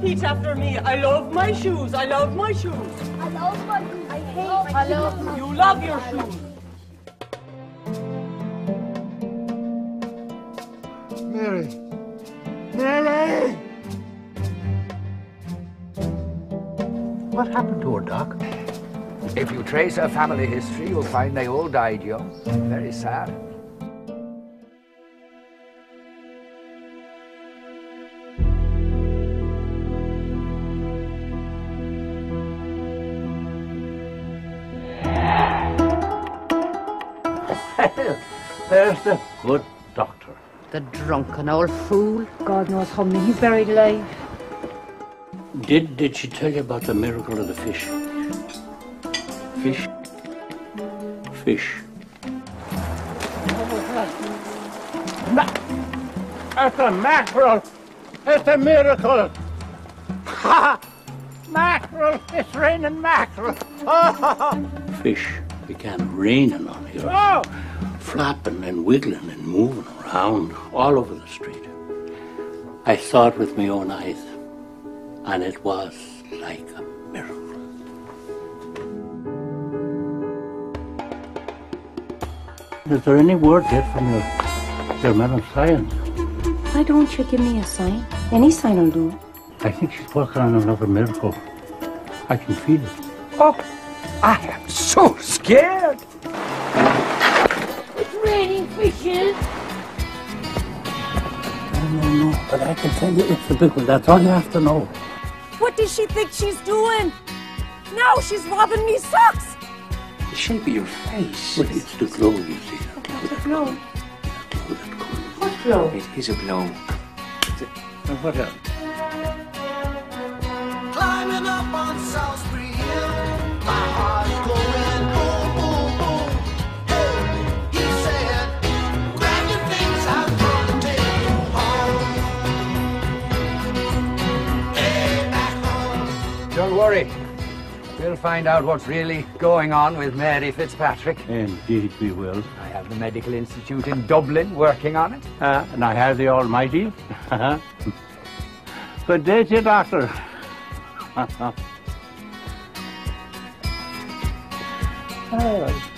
repeat after me. I love my shoes. I love my shoes. I love my shoes. I hate I love my You love your shoes. Mary. Mary! What happened to her, Doc? If you trace her family history, you'll find they all died young. Very sad. There's the good doctor. The drunken old fool. God knows how many he's buried alive. Did did she tell you about the miracle of the fish? Fish? Fish. That's a mackerel! It's a miracle! Ha! mackerel! It's raining mackerel! Fish began raining on you. Oh! Flapping and wiggling and moving around all over the street. I saw it with my own eyes, and it was like a miracle. Is there any word yet from your, your man of science? Why don't you give me a sign? Any sign will do. I think she's working on another miracle. I can feel it. Oh, I am so scared. It's raining fishes. No, no, no, but I can tell you it's a big one. That's all you have to know. What does she think she's doing? Now she's robbing me socks. The shape of your face. Well, it's the glow, you see. What's glow? What glow? It is a glow. Now, what else? Climbing up on Salisbury worry. We'll find out what's really going on with Mary Fitzpatrick. Indeed, we will. I have the Medical Institute in Dublin working on it. Uh, and I have the Almighty. Good day to you, Doctor. oh,